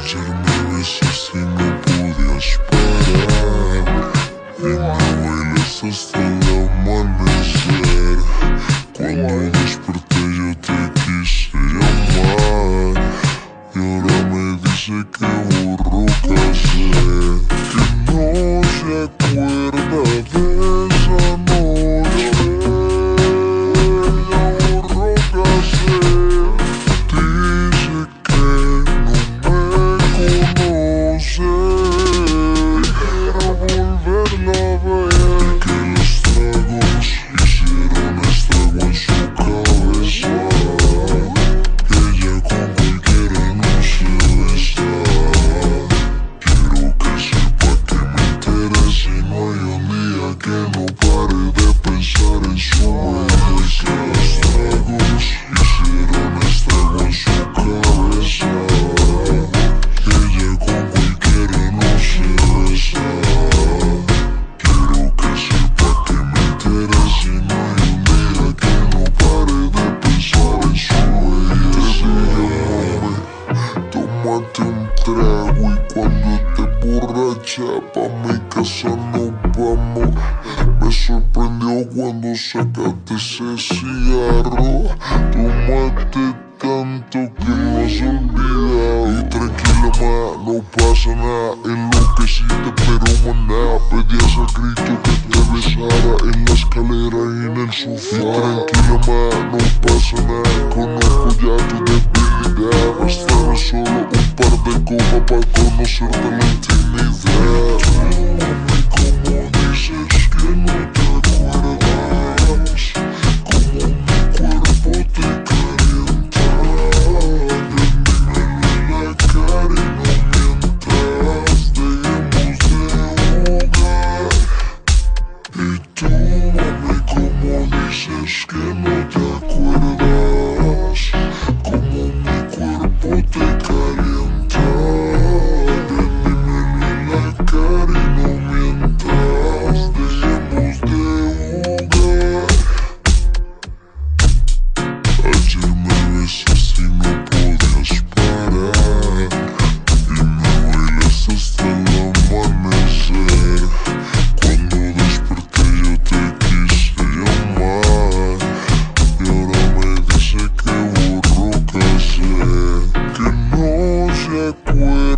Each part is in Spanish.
And now y no podías parar. Y me bailas hasta el amanecer. Cuando Cuando te borracha, pa' mi casa nos vamos. Me sorprendió cuando sacaste ese cigarro. Tomaste tanto que no has olvidado. Y tranquila, ma, no pasa nada. Enloqueciste, pero maná. Pedías a Cristo que te besara en la escalera y en el sofá. Tranquila, ma, no pasa nada. Conozco ya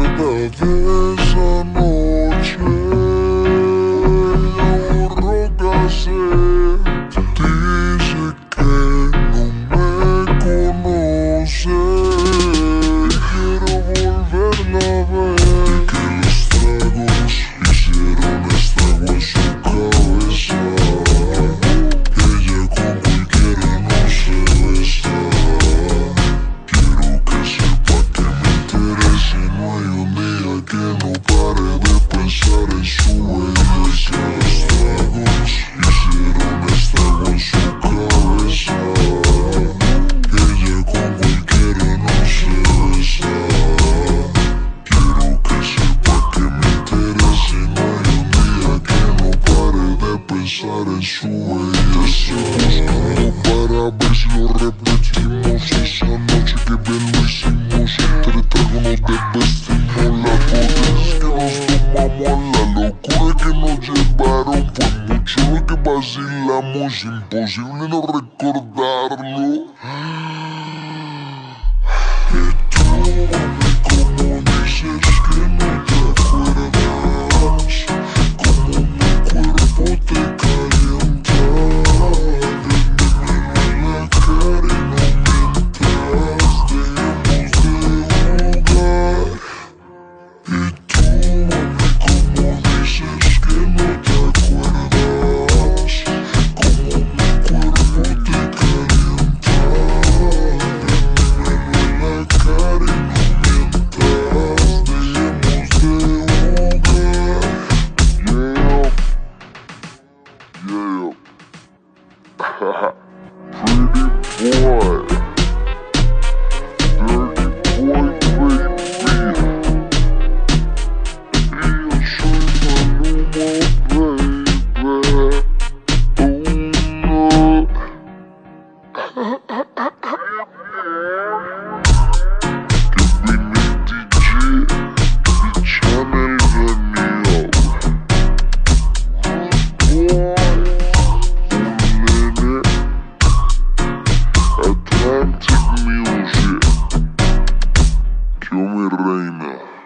Cerveza noche, un rock es imposible no recordar yo mi reina.